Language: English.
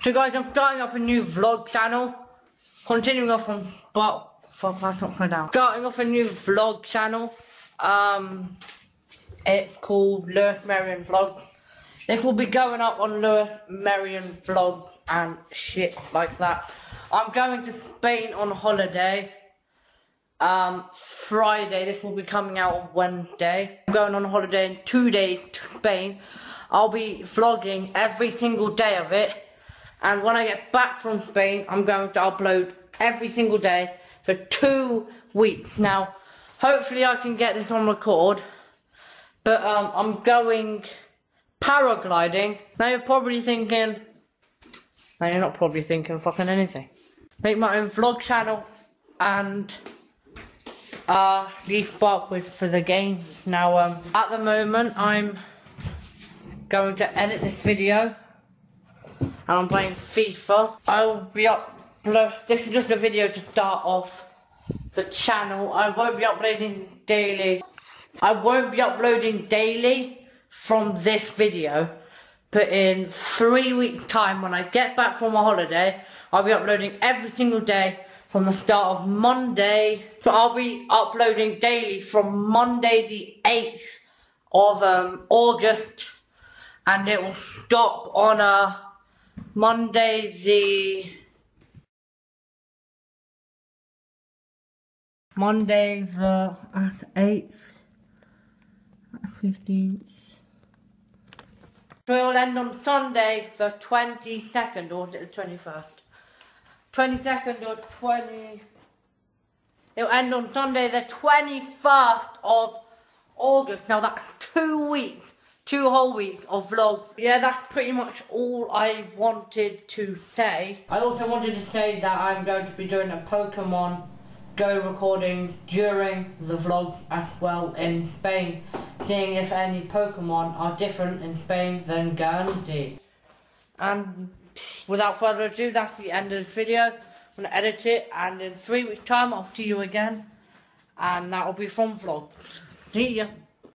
So guys, I'm starting up a new vlog channel. Continuing off from, but, fuck, that's not coming down. Starting off a new vlog channel. Um, it's called Luis Merrien Vlog. This will be going up on Luis Merrien Vlog and shit like that. I'm going to Spain on holiday. Um, Friday, this will be coming out on Wednesday. I'm going on holiday in two days to Spain. I'll be vlogging every single day of it. And when I get back from Spain, I'm going to upload every single day for two weeks. Now, hopefully I can get this on record. But um, I'm going paragliding. Now you're probably thinking, now you're not probably thinking fucking anything. Make my own vlog channel and uh, leave with for the game. Now, um, at the moment, I'm going to edit this video and I'm playing FIFA. I will be upload. This is just a video to start off the channel. I won't be uploading daily. I won't be uploading daily from this video. But in three weeks time when I get back from my holiday, I'll be uploading every single day from the start of Monday. So I'll be uploading daily from Monday the 8th of um, August. And it will stop on uh, Monday the... Monday the uh, 8th. 15th. So it will end on Sunday the 22nd or the 21st. 22nd or 20... It will end on Sunday the 21st of August. Now that's two weeks, two whole weeks of vlogs. Yeah, that's pretty much all I wanted to say. I also wanted to say that I'm going to be doing a Pokemon Go recording during the vlog as well in Spain seeing if any Pokemon are different in Spain than Guernsey. And without further ado, that's the end of the video. I'm going to edit it and in three weeks time I'll see you again. And that will be from vlog. See ya.